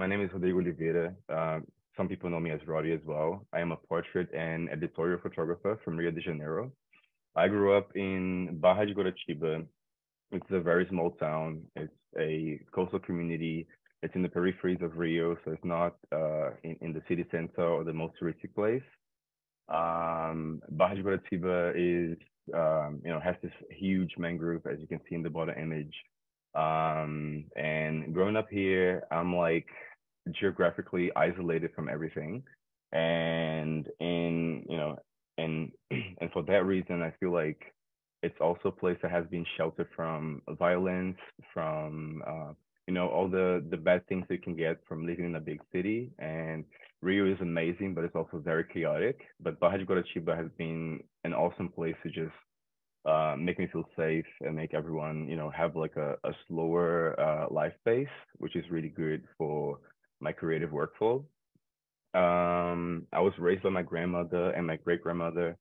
my name is Rodrigo Oliveira. Uh, some people know me as Roddy as well. I am a portrait and editorial photographer from Rio de Janeiro. I grew up in Barra de Guaratiba. It's a very small town. It's a coastal community. It's in the peripheries of Rio, so it's not uh, in, in the city center or the most touristic place. Um, Barra de Guaratiba is, um, you know, has this huge mangrove, as you can see in the bottom image. Um, and growing up here, I'm like geographically isolated from everything. And in, you know, and and for that reason, I feel like it's also a place that has been sheltered from violence, from uh, you know all the the bad things you can get from living in a big city. And Rio is amazing, but it's also very chaotic. But Barra de Guaratiba has been an awesome place to just uh, make me feel safe and make everyone, you know, have like a, a slower uh, life pace, which is really good for my creative workflow. Um, I was raised by my grandmother and my great grandmother,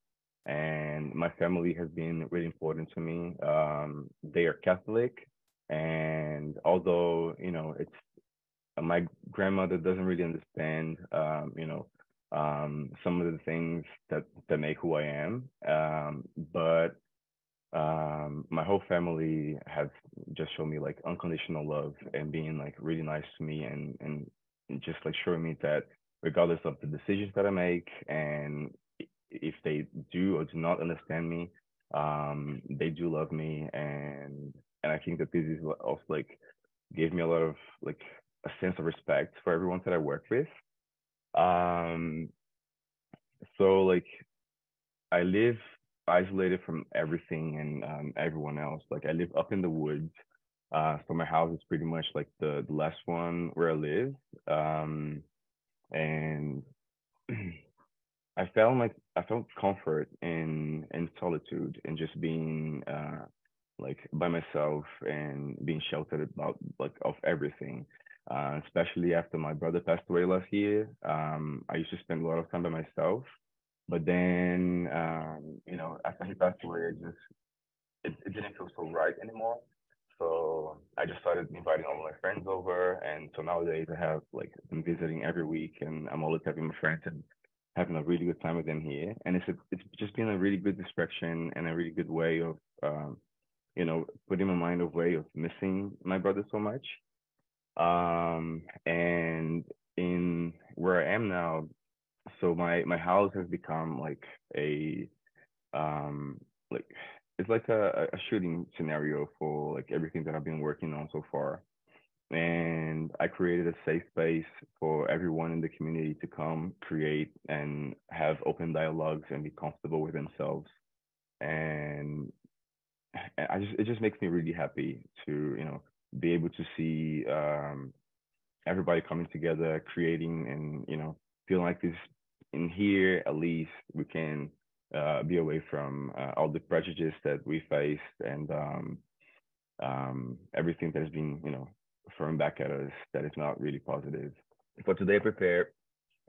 and my family has been really important to me. Um, they are Catholic, and although you know it's my grandmother doesn't really understand, um, you know, um, some of the things that that make who I am. Um, but um, my whole family has just shown me like unconditional love and being like really nice to me and and, and just like showing me that regardless of the decisions that I make and if they do or do not understand me, um, they do love me and and I think that this is also like gave me a lot of like a sense of respect for everyone that I work with. Um, so like I live isolated from everything and um, everyone else. Like I live up in the woods. Uh, so my house is pretty much like the, the last one where I live. Um, and I felt like I felt comfort in in solitude and just being uh, like by myself and being sheltered about like of everything. Uh, especially after my brother passed away last year, um, I used to spend a lot of time by myself but then, um, you know, after he passed away, it just it, it didn't feel so right anymore. So I just started inviting all my friends over, and so nowadays I have like been visiting every week, and I'm always having my friends and having a really good time with them here. And it's a, it's just been a really good distraction and a really good way of, um, you know, putting my mind away of missing my brother so much. Um, and in where I am now, so my my house has become like a um like it's like a, a shooting scenario for like everything that I've been working on so far. And I created a safe space for everyone in the community to come create and have open dialogues and be comfortable with themselves. And I just it just makes me really happy to, you know, be able to see um everybody coming together, creating and, you know, feeling like this in here, at least we can uh, be away from uh, all the prejudice that we faced and um, um, everything that has been, you know, thrown back at us that is not really positive. For today, I prepared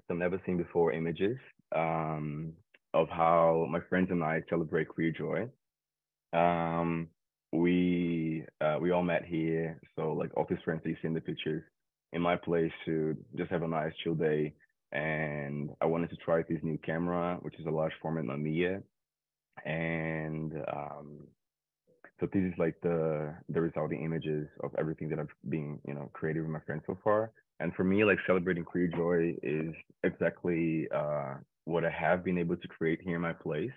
some never seen before images um, of how my friends and I celebrate queer joy. Um, we uh, we all met here, so like all these friends you see in the pictures, in my place to just have a nice chill day and I wanted to try this new camera, which is a large format Mamiya. And um, so this is like the the resulting images of everything that I've been, you know, creating with my friends so far. And for me, like celebrating queer joy is exactly uh, what I have been able to create here in my place.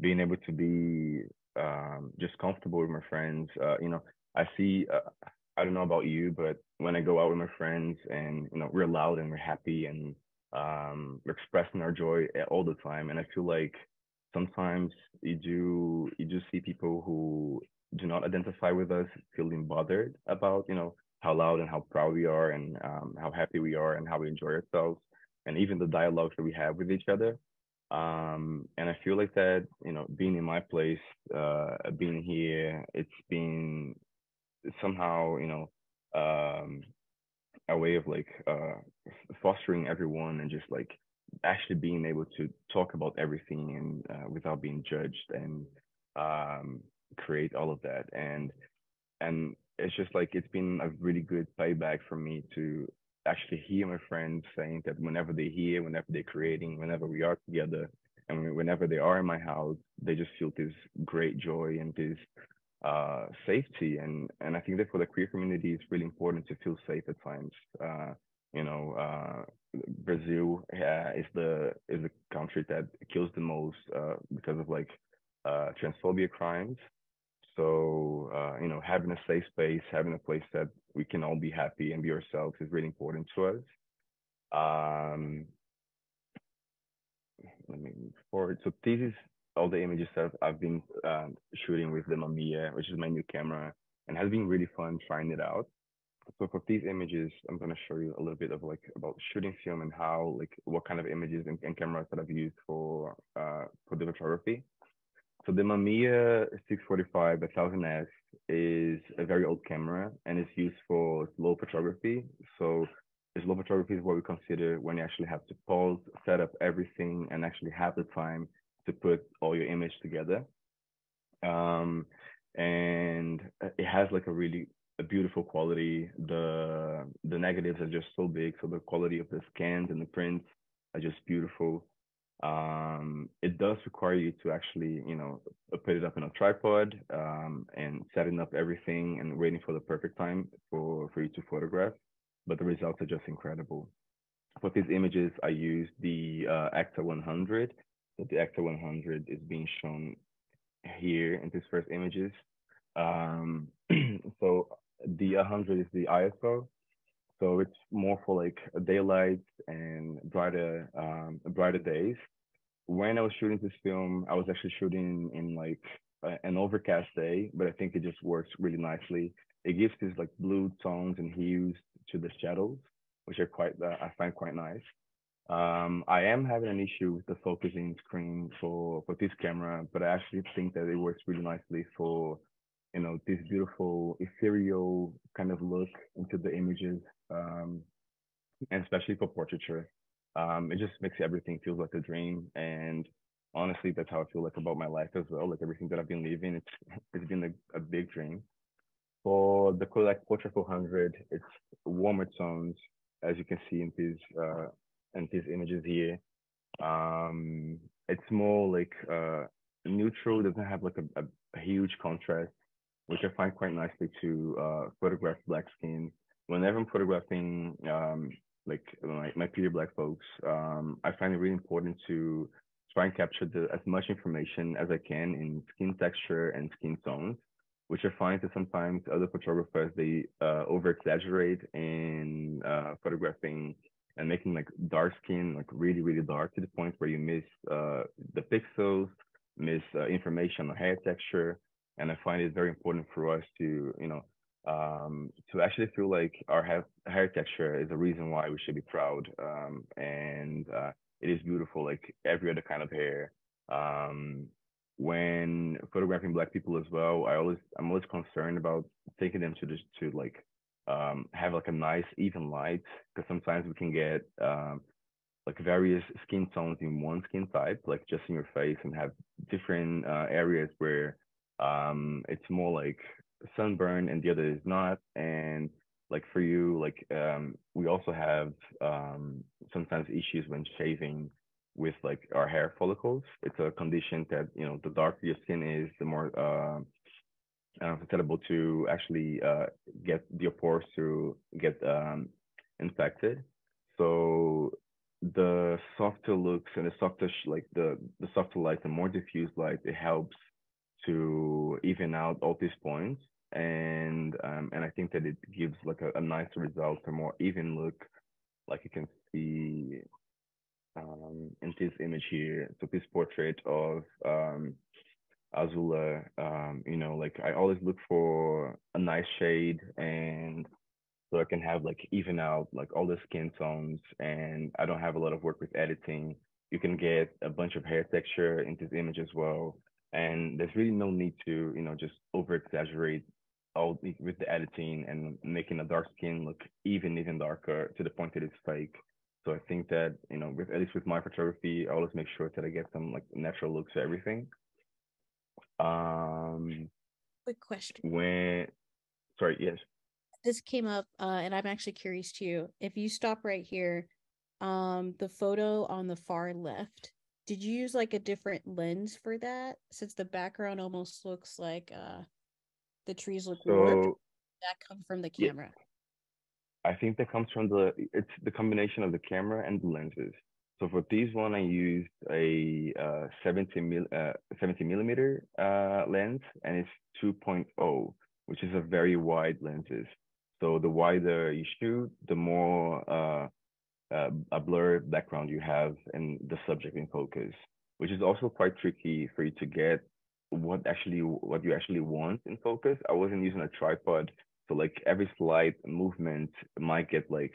Being able to be um, just comfortable with my friends. Uh, you know, I see. Uh, I don't know about you, but when I go out with my friends and you know we're loud and we're happy and um, expressing our joy all the time. And I feel like sometimes you do you do see people who do not identify with us feeling bothered about you know how loud and how proud we are and um, how happy we are and how we enjoy ourselves and even the dialogues that we have with each other. Um, and I feel like that you know being in my place, uh, being here, it's been somehow you know a way of like uh, fostering everyone and just like actually being able to talk about everything and uh, without being judged and um, create all of that. And and it's just like it's been a really good payback for me to actually hear my friends saying that whenever they hear whenever they're creating, whenever we are together, and whenever they are in my house, they just feel this great joy and this uh, safety. And and I think that for the queer community, it's really important to feel safe at times. Uh, you know, uh, Brazil is the is the country that kills the most uh, because of like uh, transphobia crimes. So uh, you know, having a safe space, having a place that we can all be happy and be ourselves is really important to us. Um, let me move forward. So this is all the images that I've been um, shooting with the Mamiya, which is my new camera, and has been really fun trying it out. So for these images, I'm going to show you a little bit of like about shooting film and how like what kind of images and, and cameras that I've used for uh, for the photography. So the Mamiya 645 1000S is a very old camera and it's used for slow photography. So slow photography is what we consider when you actually have to pause, set up everything, and actually have the time to put all your image together. Um, and it has like a really a beautiful quality. The the negatives are just so big, so the quality of the scans and the prints are just beautiful. Um, it does require you to actually, you know, put it up in a tripod um, and setting up everything and waiting for the perfect time for for you to photograph. But the results are just incredible. For these images, I used the uh, Ektar 100. So the Ektar 100 is being shown here in these first images. Um, so the 100 is the ISO. So it's more for like daylight and brighter, um, brighter days. When I was shooting this film, I was actually shooting in like an overcast day, but I think it just works really nicely. It gives these like blue tones and hues to the shadows, which are quite, uh, I find quite nice. Um, I am having an issue with the focusing screen for, for this camera, but I actually think that it works really nicely for you know this beautiful ethereal kind of look into the images um, and especially for portraiture. Um, it just makes everything feels like a dream and honestly that's how i feel like about my life as well like everything that i've been living it's it's been a, a big dream. For the Kodak Portra 400 it's warmer tones as you can see in these uh, in these images here um, it's more like uh, neutral doesn't have like a, a, huge contrast which I find quite nicely to uh, photograph black skin. Whenever I'm photographing um, like my, my Peter Black folks, um, I find it really important to try and capture the, as much information as I can in skin texture and skin tones, which I find that sometimes other photographers, they uh, over exaggerate in uh, photographing and making like dark skin like really, really dark to the point where you miss uh, the pixels, miss uh, information on hair texture, and I find it very important for us to, you know, um, to actually feel like our hair, hair texture is a reason why we should be proud. Um, and uh, it is beautiful, like every other kind of hair. Um, when photographing black people as well, I always I'm always concerned about taking them to just to like um, have like a nice even light because sometimes we can get um, like various skin tones in one skin type, like just in your face, and have different uh, areas where um, it's more like sunburn and the other is not. And like for you, like um, we also have um, sometimes issues when shaving with like our hair follicles. It's a condition that you know the darker your skin is, the more uh, uh, susceptible to actually uh, get your pores to get um, infected. So the softer looks and the softer like the the softer light, the more diffuse light, it helps to even out all these points and um, and I think that it gives like a, a nice result, a more even look, like you can see um, in this image here. So this portrait of um, Azula, um, you know, like I always look for a nice shade and so I can have like even out like all the skin tones and I don't have a lot of work with editing. You can get a bunch of hair texture in this image as well. And there's really no need to you know just over exaggerate all the, with the editing and making a dark skin look even even darker to the point that it's fake. So i think that you know with at least with my photography i always make sure that i get some like natural looks to everything um quick question when sorry yes this came up, uh, and I'm actually curious too. If you stop right here, um, the photo on the far left, did you use like a different lens for that? Since the background almost looks like uh, the trees look so, warped. That come from the camera. Yeah. I think that comes from the it's the combination of the camera and the lenses. So for this one, I used a uh, 70 mil, uh, 70 millimeter uh, lens, and it's 2.0, which is a very wide lenses. So the wider you shoot, the more uh, uh, a blurred background you have and the subject in focus, which is also quite tricky for you to get what actually what you actually want in focus. I wasn't using a tripod, so like every slight movement might get like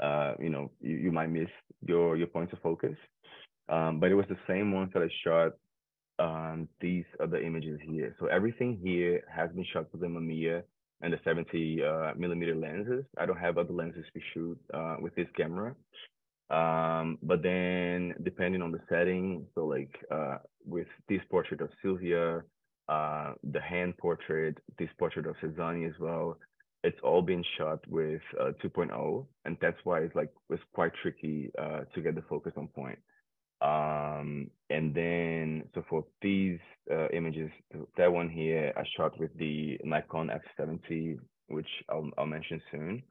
uh, you know, you, you might miss your your points of focus. Um, but it was the same ones that I shot on these other images here. So everything here has been shot with the Mamiya and the 70 uh, millimeter lenses. I don't have other lenses to shoot uh, with this camera. Um, but then depending on the setting, so like uh, with this portrait of Sylvia, uh, the hand portrait, this portrait of Cezanne as well, it's all been shot with uh, 2.0 and that's why it's like it's quite tricky uh, to get the focus on point. Um, and then so for these uh, images that one here i shot with the nikon f70 which i'll, I'll mention soon.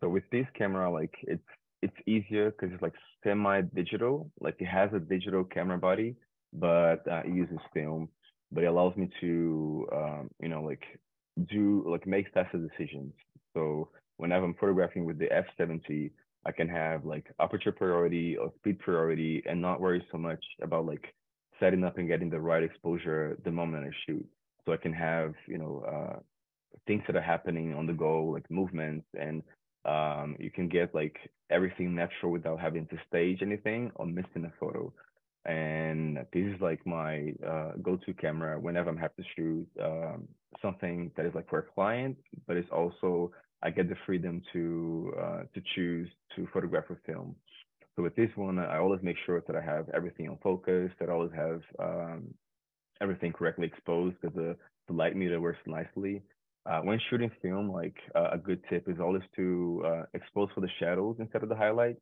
So with this camera like it's it's easier because it's like semi digital like it has a digital camera body but uh, it uses film. But it allows me to um, you know like do like make faster decisions. So whenever I'm photographing with the f70, I can have like aperture priority or speed priority and not worry so much about like setting up and getting the right exposure the moment I shoot. So I can have, you know, uh, things that are happening on the go, like movements, and um, you can get like everything natural without having to stage anything or missing a photo and this is like my uh, go-to camera whenever I'm happy to shoot um, something that is like for a client, but it's also I get the freedom to uh, to choose to photograph or film. So with this one, I always make sure that I have everything on focus, that I always have um, everything correctly exposed because the, the light meter works nicely. Uh, when shooting film, like uh, a good tip is always to uh, expose for the shadows instead of the highlights.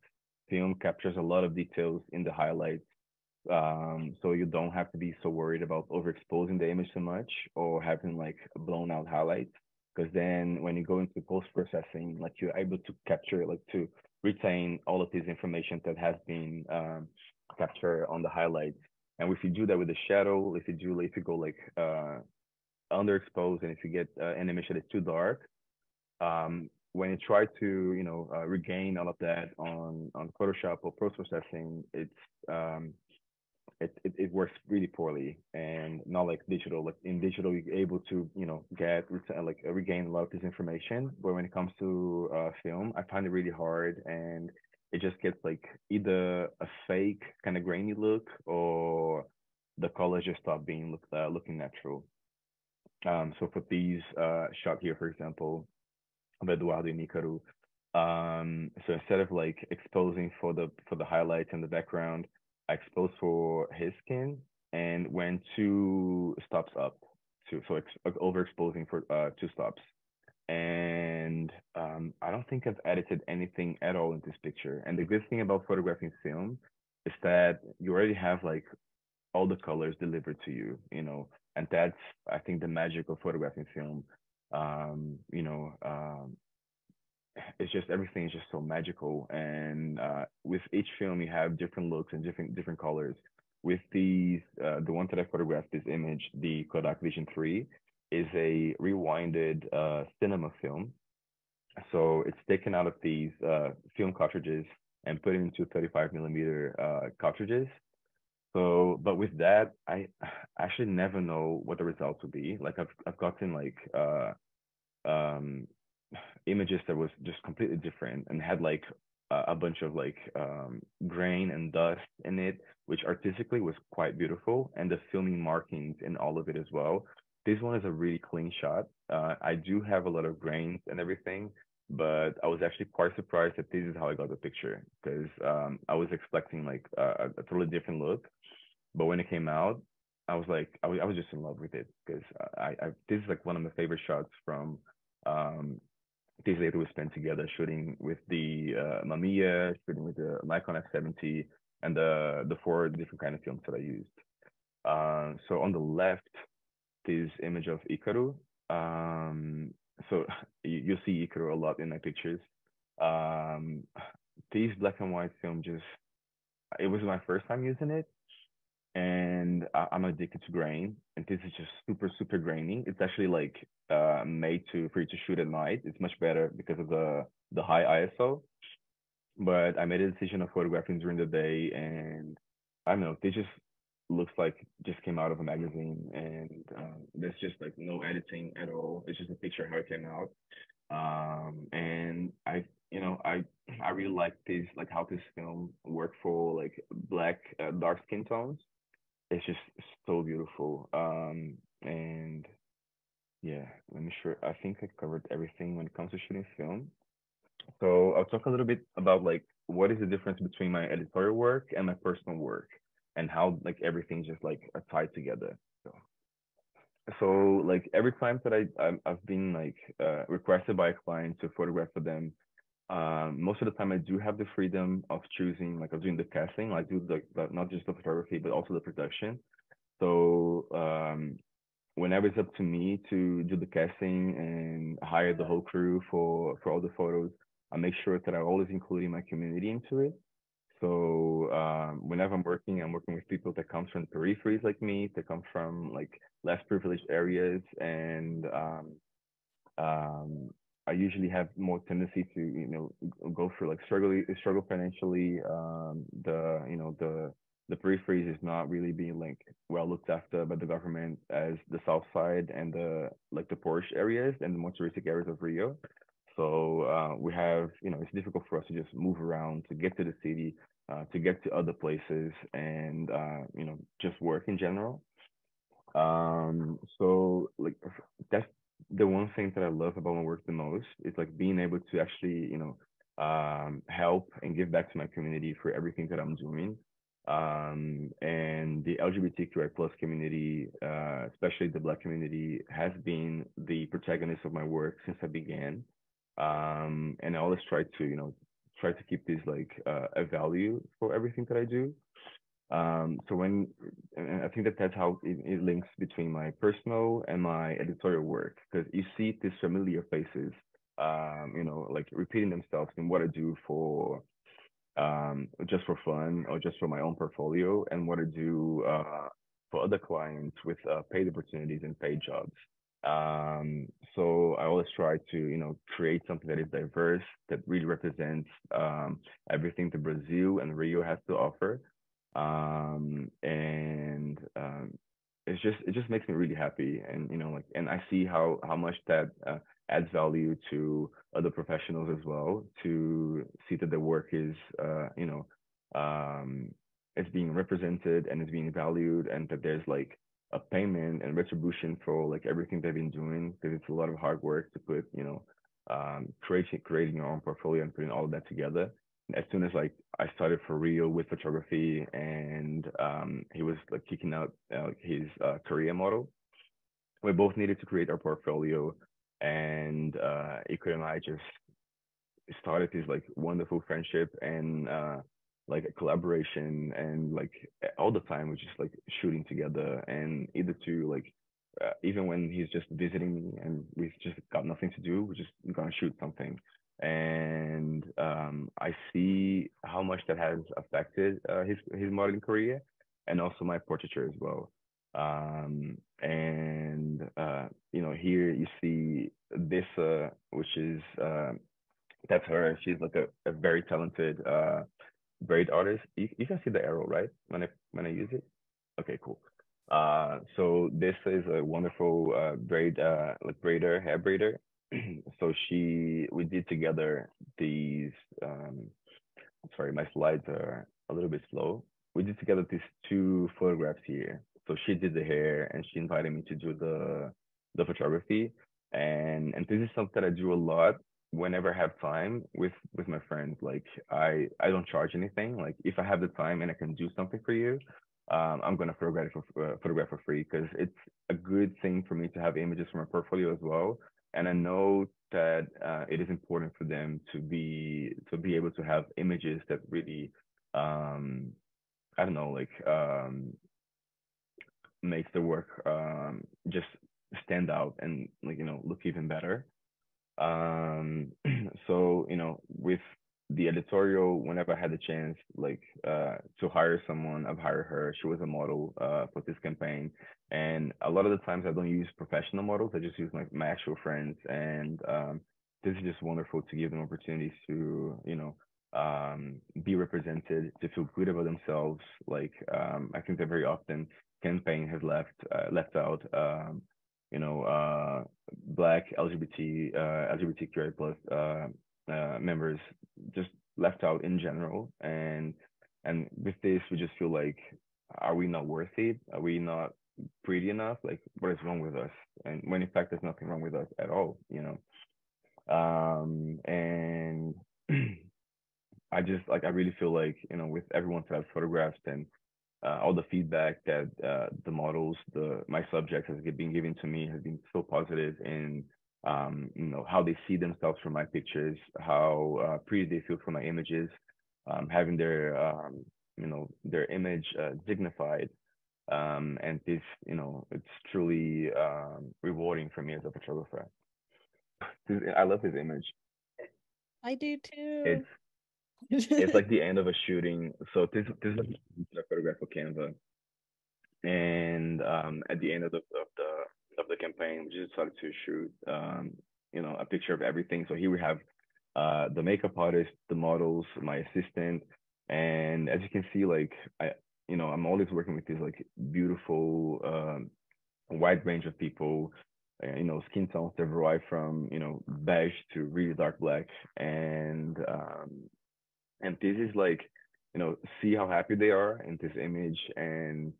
Film captures a lot of details in the highlights um, so you don't have to be so worried about overexposing the image too much or having like blown out highlights. Because then when you go into post processing like you're able to capture like to retain all of this information that has been um, captured on the highlights. And if you do that with the shadow if you do if you go like uh, underexposed and if you get uh, an image that is too dark um, when you try to you know uh, regain all of that on on Photoshop or post processing, it's um, it, it, it, works really poorly and not like digital like in digital you're able to you know get like regain a lot of this information. But when it comes to uh, film i find it really hard and it just gets like either a fake kind of grainy look or the colors just stop being look, uh, looking natural. Um, so for these uh, shot here for example of eduardo Nicaro, um, so instead of like exposing for the for the highlights and the background exposed for his skin and went two stops up to so ex- overexposing for uh, two stops. And um, i don't think i've edited anything at all in this picture. And the good thing about photographing film is that you already have like all the colors delivered to you you know and that's i think the magic of photographing film. Um, you know um, it's just everything is just so magical. And uh, with each film you have different looks and different different colors. With these uh, the one that i photographed this image the kodak vision 3 is a rewinded uh, cinema film. So it's taken out of these uh, film cartridges and put into 35 millimeter uh, cartridges. So but with that i actually never know what the results would be. Like i've, I've gotten like uh, um, images that was just completely different and had like a, a bunch of like um, grain and dust in it, which artistically was quite beautiful, and the filming markings in all of it as well. This one is a really clean shot. Uh, I do have a lot of grains and everything, but I was actually quite surprised that this is how I got the picture because um, I was expecting like a, a, totally different look, but when it came out, I was like I was, I was just in love with it because I, I this is like one of my favorite shots from um, days later we spent together shooting with the uh, Mamiya, shooting with the Nikon F70, and the the four different kind of films that I used. Uh, so on the left, this image of Ikaru. Um, so you, you see Ikaru a lot in my pictures. Um, this black and white film just it was my first time using it and I, am addicted to grain and this is just super super grainy. It's actually like uh, made to for you to shoot at night. It's much better because of the the high iso but i made a decision of photographing during the day and i don't know this just looks like just came out of a magazine and um, there's just like no editing at all. It's just a picture how it came out. Um, and I, you know, I I really like this, like how this film worked for like black uh, dark skin tones. It's just so beautiful. Um, and yeah, let me sure. I think I covered everything when it comes to shooting film. So I'll talk a little bit about like what is the difference between my editorial work and my personal work, and how like everything just like tied together. So so like every time that I I've been like uh, requested by a client to photograph for them, um, most of the time I do have the freedom of choosing like of doing the casting. I do the not just the photography but also the production. So um, whenever it's up to me to do the casting and hire the whole crew for for all the photos, I make sure that I always including my community into it. So um, whenever I'm working, I'm working with people that come from peripheries like me, that come from like less privileged areas, and um, um, I usually have more tendency to you know go through like struggle struggle financially. Um, the you know the the peripheries is not really being like well looked after by the government as the south side and the like the Porsche areas and the more touristic areas of Rio. So uh, we have, you know, it's difficult for us to just move around to get to the city uh, to get to other places and uh, you know just work in general. Um, so like that's the one thing that I love about my work the most is like being able to actually you know um, help and give back to my community for everything that I'm doing. Um, and the LGBTQI plus community, uh, especially the Black community, has been the protagonist of my work since I began. Um, and I always try to, you know, try to keep this like uh, a value for everything that I do. Um, so when I think that that's how it, it, links between my personal and my editorial work because you see these familiar faces, um, you know, like repeating themselves in what I do for um, just for fun or just for my own portfolio and what I do uh, for other clients with uh, paid opportunities and paid jobs. Um, so I always try to, you know, create something that is diverse, that really represents um, everything that Brazil and Rio has to offer. Um, and um, it's just it just makes me really happy, and you know, like, and I see how how much that uh, adds value to other professionals as well to see that the work is, uh, you know, um, it's being represented and it's being valued, and that there's like a payment and retribution for like everything they've been doing because it's a lot of hard work to put you know um, creating creating your own portfolio and putting all of that together as soon as like I started for real with photography and um, he was like kicking out uh, his uh, career model, we both needed to create our portfolio and uh, Ikaru and I just started this like wonderful friendship and uh, like a collaboration and like all the time we're just like shooting together and either to like uh, even when he's just visiting me and we've just got nothing to do we're just gonna shoot something. And um, I see how much that has affected uh, his his modeling career and also my portraiture as well um, and uh, you know here you see this uh, which is uh, that's her she's like a, a very talented uh, braid artist. You, you can see the arrow, right? When I when I use it. Okay, cool. Uh, so this is a wonderful braid, like braider, hair braider. so she, we did together these. Um, sorry, my slides are a little bit slow. We did together these two photographs here. So she did the hair, and she invited me to do the the photography. And and this is something that I do a lot whenever I have time with with my friends, like I I don't charge anything. Like if I have the time and I can do something for you, um, I'm gonna photograph for uh, photograph for free because it's a good thing for me to have images from my portfolio as well. And I know that uh, it is important for them to be to be able to have images that really um, I don't know like um, makes the work um, just stand out and like you know look even better. Um, so you know with the editorial, whenever I had the chance, like uh, to hire someone, I've hired her. She was a model uh, for this campaign, and a lot of the times I don't use professional models. I just use my my actual friends, and um, this is just wonderful to give them opportunities to you know um, be represented, to feel good about themselves. Like um, I think that very often campaign has left uh, left out um, you know uh, black LGBT uh, LGBTQI plus uh, members just left out in general. And and with this we just feel like are we not worth it? Are we not pretty enough? Like what is wrong with us? And when in fact there's nothing wrong with us at all you know? Um and i just like i really feel like you know with everyone that i've photographed and uh, all the feedback that uh, the models the my subjects has been given to me has been so positive. In um, you know, how they see themselves from my pictures, how uh, pretty they feel from my images, um, having their, um, you know, their image uh, dignified. Um, and this, you know, it's truly um, rewarding for me as a photographer. I love his image. I do too. It's it's like the end of a shooting. So this this is a photograph for Canva, and um, at the end of the of the of the campaign, we just decided to shoot, um, you know, a picture of everything. So here we have uh, the makeup artist, the models, my assistant, and as you can see, like I, you know, I'm always working with these like beautiful, um, wide range of people. Uh, you know, skin tones that vary from you know beige to really dark black, and um, and this is like, you know, see how happy they are in this image, and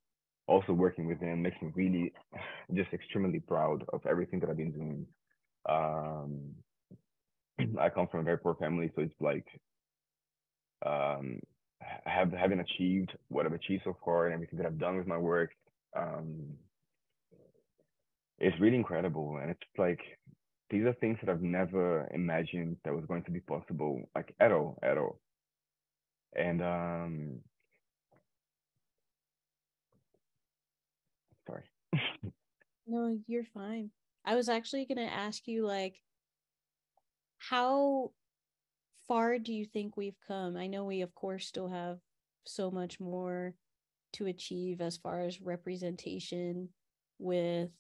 also working with them makes me really just extremely proud of everything that I've been doing. Um, I come from a very poor family, so it's like um, have having achieved what I've achieved so far and everything that I've done with my work. Um, it's really incredible, and it's like these are things that I've never imagined that was going to be possible, like at all, at all. And um, Sorry. No, you're fine. I was actually going to ask you, like, how far do you think we've come? I know we, of course, still have so much more to achieve as far as representation with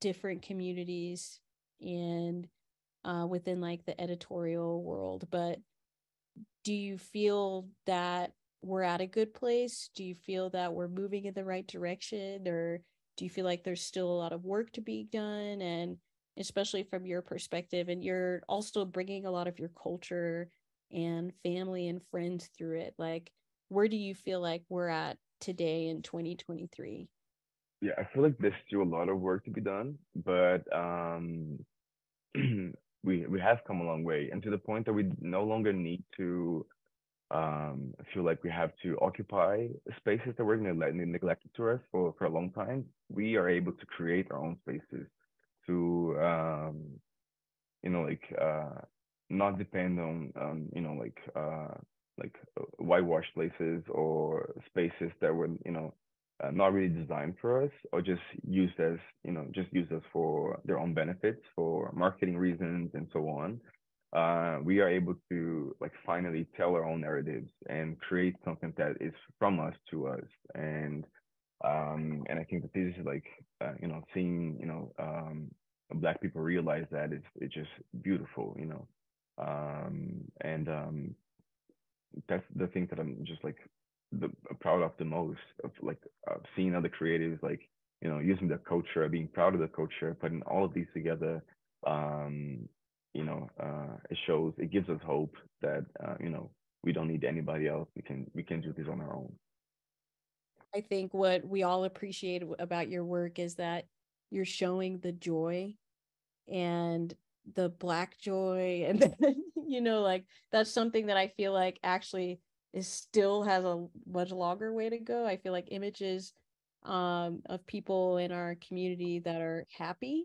different communities and uh, within like the editorial world. But do you feel that we're at a good place? Do you feel that we're moving in the right direction or do you feel like there's still a lot of work to be done? And especially from your perspective and you're also bringing a lot of your culture and family and friends through it like where do you feel like we're at today in 2023 yeah i feel like there's still a lot of work to be done but um we we have come a long way and to the point that we no longer need to um, feel like we have to occupy spaces that were neglected to us for, for a long time. We are able to create our own spaces to, um, you know, like uh, not depend on, um, you know, like uh, like uh, whitewashed places or spaces that were, you know, uh, not really designed for us or just used as, you know, just used as for their own benefits for marketing reasons and so on uh, we are able to like finally tell our own narratives and create something that is from us to us. And um and i think that this is like uh, you know seeing you know um black people realize that it's it's just beautiful you know? Um and um that's the thing that i'm just like the proud of the most of like seeing other creatives like you know using the culture being proud of the culture putting all of these together um you know, uh, it shows, it gives us hope that, uh, you know, we don't need anybody else. We can, we can do this on our own. I think what we all appreciate about your work is that you're showing the joy and the black joy and you know like that's something that i feel like actually is still has a much longer way to go i feel like images um of people in our community that are happy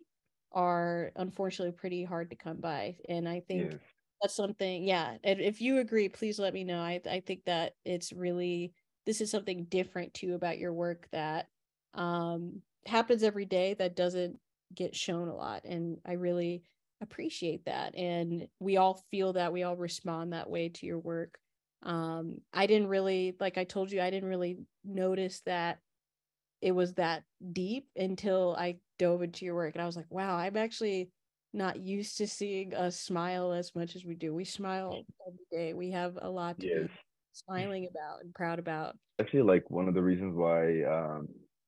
are unfortunately pretty hard to come by. And I think Yes. that's something, yeah. And if you agree, please let me know. I I think that it's really this is something different too about your work that um happens every day that doesn't get shown a lot. And I really appreciate that. And we all feel that we all respond that way to your work. Um, I didn't really, like I told you, I didn't really notice that it was that deep until I dove into your work and I was like, wow, I'm actually not used to seeing us smile as much as we do. We smile every day. We have a lot to Yes. be smiling about and proud about. Actually, like one of the reasons why um,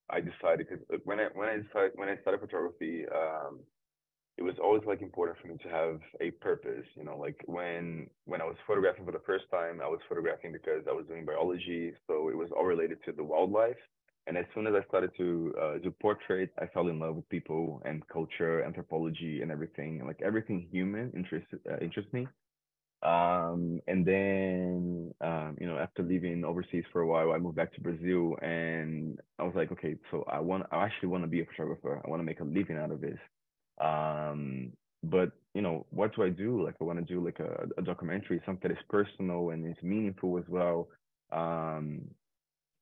I decided, because when I when I decided when I started photography, um, it was always like important for me to have a purpose. You know, like when when I was photographing for the first time, I was photographing because I was doing biology, so it was all related to the wildlife. And as soon as I started to uh, do portraits, I fell in love with people and culture, anthropology, and everything. Like everything human interests uh, interests me. Um, and then, um, you know, after living overseas for a while, I moved back to Brazil and I was like, okay, so I want, I actually want to be a photographer. I want to make a living out of this. Um, but you know, what do I do? Like, I want to do like a, a documentary, something that is personal and is meaningful as well. Um,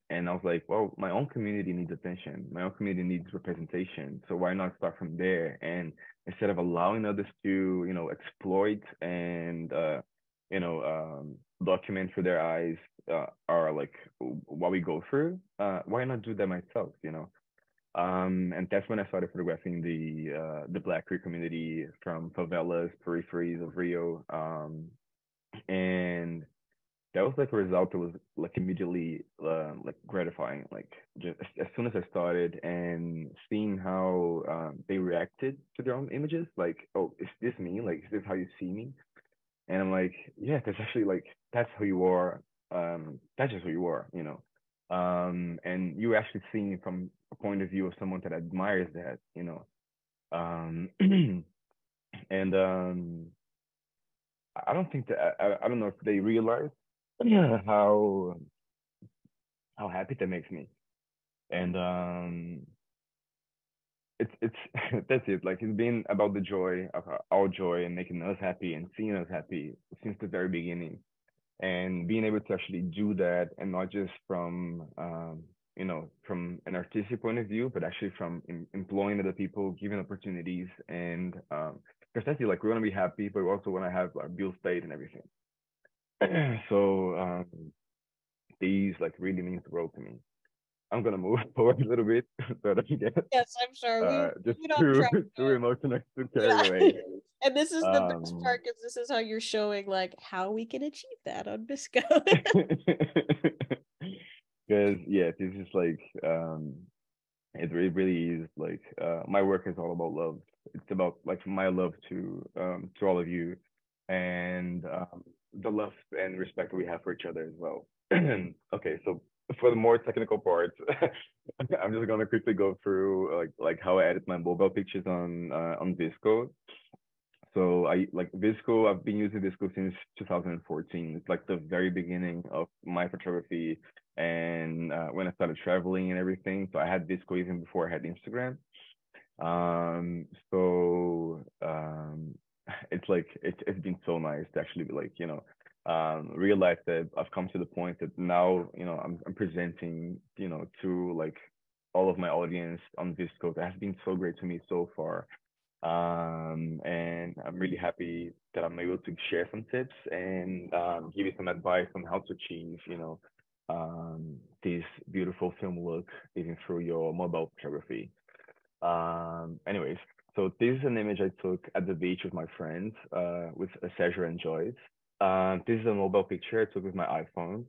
and I was like, well, my own community needs attention. My own community needs representation. So why not start from there? And instead of allowing others to, you know, exploit and, uh, you know, um, document through their eyes uh, are like what we go through, uh, why not do that myself, you know? Um, and that's when I started photographing the uh, the Black queer community from favelas, peripheries of Rio, um, and that was like a result that was like immediately uh, like gratifying like just as soon as i started and seeing how um, they reacted to their own images like oh is this me? Like is this how you see me? And i'm like yeah that's actually like that's who you are. Um that's just who you are you know? Um and you're actually seeing it from a point of view of someone that admires that you know? Um and um I don't think that I, I don't know if they realize how how happy that makes me. And um it's it's that's it. Like it's been about the joy of our joy and making us happy and seeing us happy since the very beginning. And being able to actually do that and not just from um you know from an artistic point of view but actually from em- employing other people giving opportunities and um because that's it. Like we want to be happy but we also want to have our bills paid and everything so um, these like really means the world to me. I'm gonna move forward a little bit so I don't get Yes, I'm sure. We, uh, just we too too emotional to Yeah. away. and this is the best Um, part because this is how you're showing like how we can achieve that on VSCO. Because yeah, this is like um, it really really is like uh, my work is all about love. It's about like my love to um to all of you, and um, the love and respect we have for each other as well. okay, so for the more technical parts, I'm just gonna quickly go through like like how I edit my mobile pictures on uh, on VSCO. So I like VSCO. I've been using VSCO since 2014. It's like the very beginning of my photography, and uh, when I started traveling and everything. So I had VSCO even before I had Instagram. Um, so um, it's like it's it's been so nice to actually be like you know um realize that I've come to the point that now you know I'm I'm presenting you know to like all of my audience on VSCO. That has been so great to me so far um, and I'm really happy that I'm able to share some tips and um, give you some advice on how to achieve, you know, um, this beautiful film look even through your mobile photography. Um, anyways, so this is an image I took at the beach with my friends, uh, with Sergio and Joyce. Um, this is a mobile picture I took with my iPhone.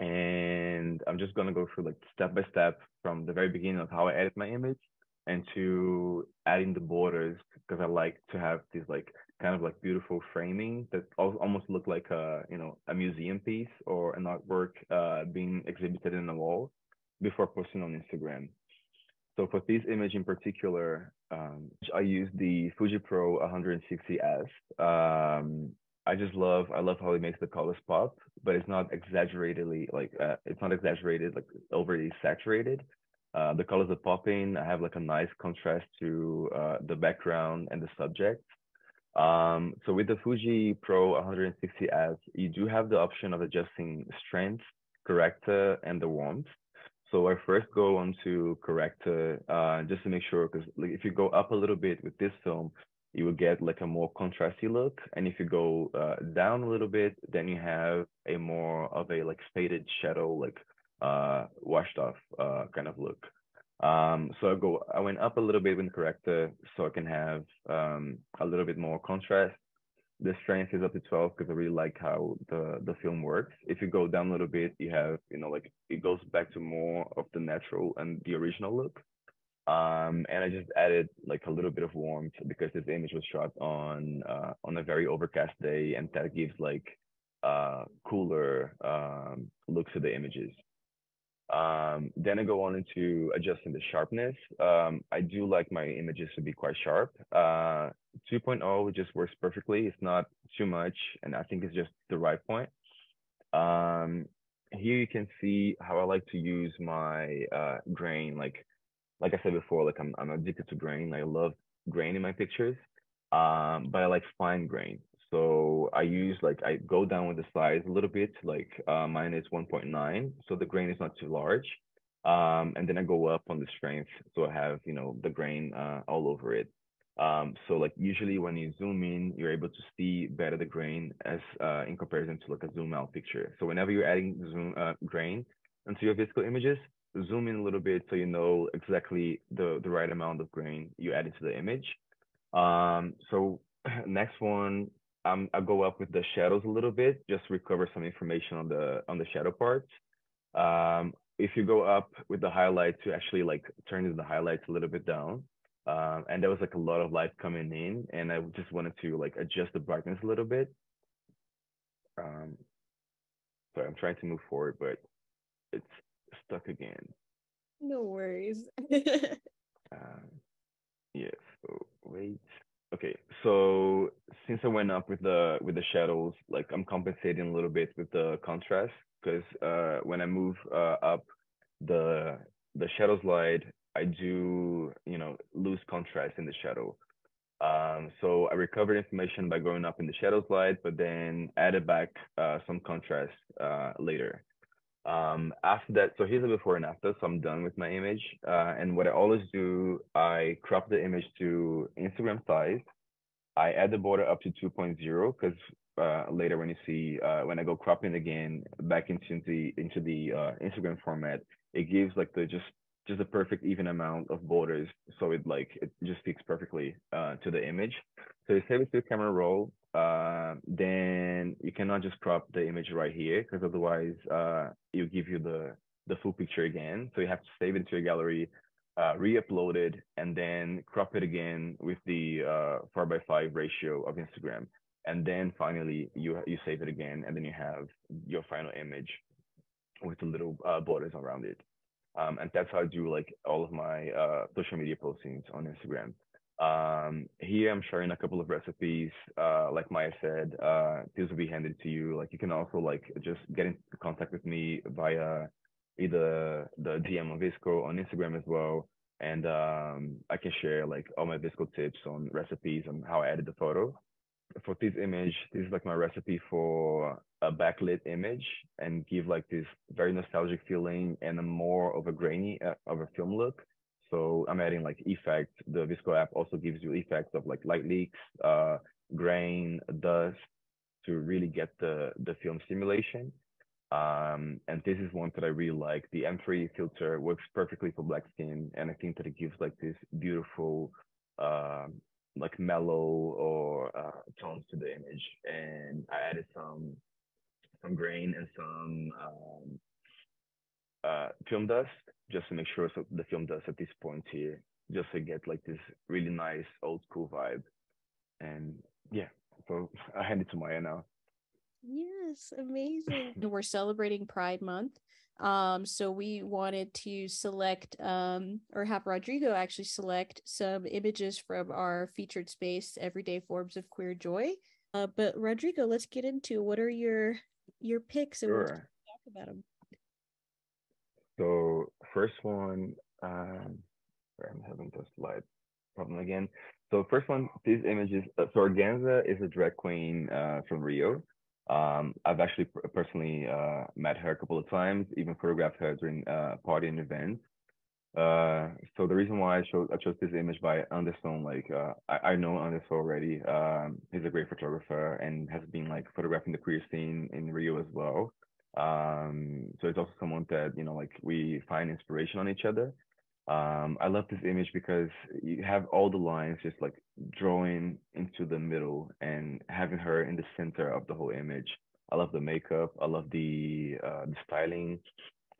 And I'm just gonna go through like step by step from the very beginning of how I edit my image and to adding the borders because I like to have this like kind of like beautiful framing that almost look like a you know a museum piece or an artwork uh, being exhibited in a wall before posting on Instagram. So for this image in particular, um, I use the Fuji Pro 160s. Um, I just love I love how it makes the colors pop, but it's not exaggeratedly like uh, it's not exaggerated like overly saturated Uh, the colors are popping. I have like a nice contrast to uh, the background and the subject. Um, so with the Fuji Pro 160S, you do have the option of adjusting strength, corrector, and the warmth. So I first go on to character uh, just to make sure, because like, if you go up a little bit with this film, you will get like a more contrasty look. And if you go uh, down a little bit, then you have a more of a like faded shadow, like uh, washed off uh, kind of look. Um, so I go, I went up a little bit with the character so I can have um, a little bit more contrast. The strength is up to 12 because I really like how the, the film works. If you go down a little bit, you have, you know, like it goes back to more of the natural and the original look. Um, and I just added like a little bit of warmth because this image was shot on uh, on a very overcast day, and that gives like uh, cooler um, looks to the images. Um, then I go on into adjusting the sharpness. Um, I do like my images to be quite sharp. Uh, 2.0 just works perfectly. It's not too much, and I think it's just the right point. Um, here you can see how I like to use my uh, grain. Like, like I said before, like I'm I'm addicted to grain. I love grain in my pictures, um, but I like fine grain. So I use like, I go down with the size a little bit, like uh, mine is 1.9. So the grain is not too large. Um, and then I go up on the strength. So I have, you know, the grain uh, all over it. Um, so like usually when you zoom in, you're able to see better the grain as uh, in comparison to like a zoom out picture. So whenever you're adding zoom uh, grain into your physical images, zoom in a little bit so you know exactly the, the right amount of grain you add into the image. Um, so next one um, I'll go up with the shadows a little bit, just recover some information on the on the shadow parts. Um, if you go up with the highlights, you actually like turn the highlights a little bit down, um, and there was like a lot of light coming in, and I just wanted to like adjust the brightness a little bit. Um, sorry, I'm trying to move forward, but it's stuck again. No worries. um, yes. So wait. Okay, so since I went up with the with the shadows, like I'm compensating a little bit with the contrast because uh, when I move uh, up the the shadows slide, I do you know lose contrast in the shadow. Um, so I recovered information by going up in the shadow slide, but then added back uh, some contrast uh, later. Um, after that, so here's a before and after. So I'm done with my image. Uh, and what I always do, I crop the image to Instagram size. I add the border up to 2.0 because uh, later when you see uh, when I go cropping again back into the into the uh, Instagram format, it gives like the just just a perfect even amount of borders, so it like it just fits perfectly uh, to the image. So you save it to camera roll, uh, then you cannot just crop the image right here because otherwise uh, it'll give you the the full picture again. So you have to save it to your gallery, uh, re-upload it, and then crop it again with the uh, four by five ratio of Instagram. And then finally you you save it again, and then you have your final image with the little uh, borders around it. Um, and that's how I do like all of my uh, social media postings on Instagram. Um, here I'm sharing a couple of recipes. Uh, like Maya said, uh, these will be handed to you. Like you can also like just get in contact with me via either the DM on VSCO on Instagram as well. And um, I can share like all my VSCO tips on recipes and how I edit the photo. For this image, this is like my recipe for a backlit image and give like this very nostalgic feeling and a more of a grainy uh, of a film look. So I'm adding like effects. The VSCO app also gives you effects of like light leaks, uh, grain, dust to really get the, the film simulation. Um, and this is one that I really like. The M3 filter works perfectly for black skin. And I think that it gives like this beautiful, uh, like mellow or uh, tones to the image. And I added some, some grain and some um, uh, film dust just to make sure so the film dust at this point here, just to get like this really nice old school vibe. And yeah, so I hand it to Maya now. Yes, amazing. We're celebrating Pride Month. Um, so we wanted to select um or have Rodrigo actually select some images from our featured space, Everyday Forms of Queer Joy. Uh, but Rodrigo, let's get into what are your your picks and sure. we'll talk about them. So first one, Um, sorry, I'm having the slide problem again. So first one, these images. Uh, so Organza is a drag queen uh, from Rio. Um, I've actually personally uh, met her a couple of times, even photographed her during uh, party and events. Uh, so the reason why I chose I chose this image by Anderson, like uh, I, I know Anderson already. Um, he's a great photographer and has been like photographing the queer scene in Rio as well. Um, so it's also someone that you know like we find inspiration on each other. Um, I love this image because you have all the lines just like drawing into the middle and having her in the center of the whole image. I love the makeup. I love the uh, the styling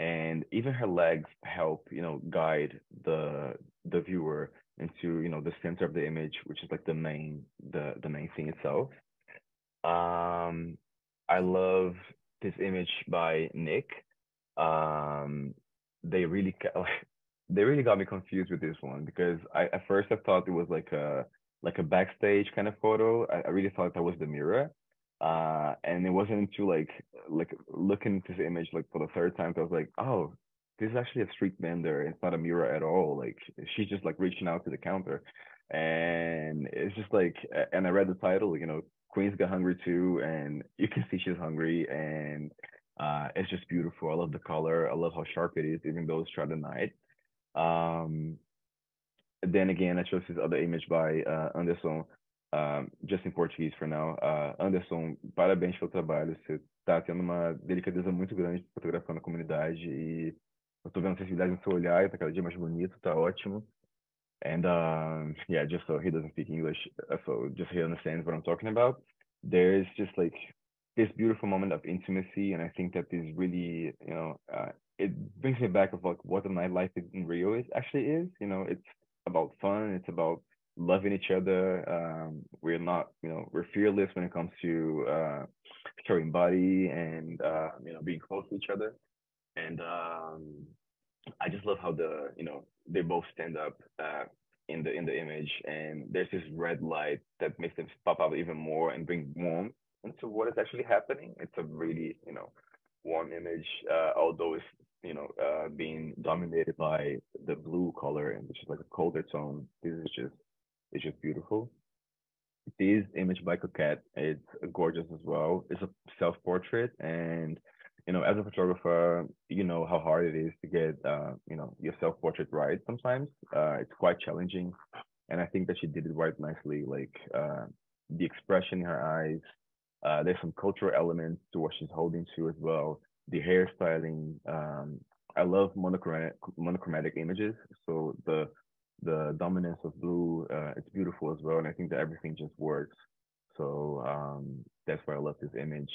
and even her legs help you know guide the the viewer into you know the center of the image which is like the main the the main thing itself um i love this image by nick um they really like they really got me confused with this one because i at first i thought it was like a like a backstage kind of photo i, I really thought that was the mirror uh, and it wasn't until like like looking at this image like for the third time I was like, oh, this is actually a street vendor. It's not a mirror at all. Like she's just like reaching out to the counter, and it's just like. And I read the title, you know, Queens got Hungry Too, and you can see she's hungry, and uh, it's just beautiful. I love the color. I love how sharp it is, even though it's shot at night. Um, then again, I chose this other image by uh, Anderson Uh, just em português for now. Uh, Anderson, parabéns pelo trabalho. Você está tendo uma delicadeza muito grande fotografando a comunidade e eu estou vendo a sensibilidade no seu olhar, está cada dia mais bonito, está ótimo. And uh, yeah, just so he doesn't speak English, uh, so just he understands what I'm talking about. There's just like this beautiful moment of intimacy, and I think that this really, you know, uh, it brings me back of like what the nightlife in Rio is actually is. You know, it's about fun, it's about loving each other. Um, we're not, you know, we're fearless when it comes to uh, showing body and uh, you know being close to each other. And um, I just love how the you know they both stand up uh, in the in the image, and there's this red light that makes them pop up even more and bring warmth into what is actually happening. It's a really you know warm image, uh, although it's you know uh, being dominated by the blue color, and which is like a colder tone. This is just it's just beautiful. This image by Coquette, it's gorgeous as well. It's a self-portrait, and you know, as a photographer, you know how hard it is to get uh, you know your self-portrait right. Sometimes uh, it's quite challenging, and I think that she did it right nicely. Like uh, the expression in her eyes. Uh, there's some cultural elements to what she's holding to as well. The hairstyling. Um, I love monochromatic monochromatic images. So the the dominance of blue, uh, it's beautiful as well. And I think that everything just works. So um, that's why I love this image.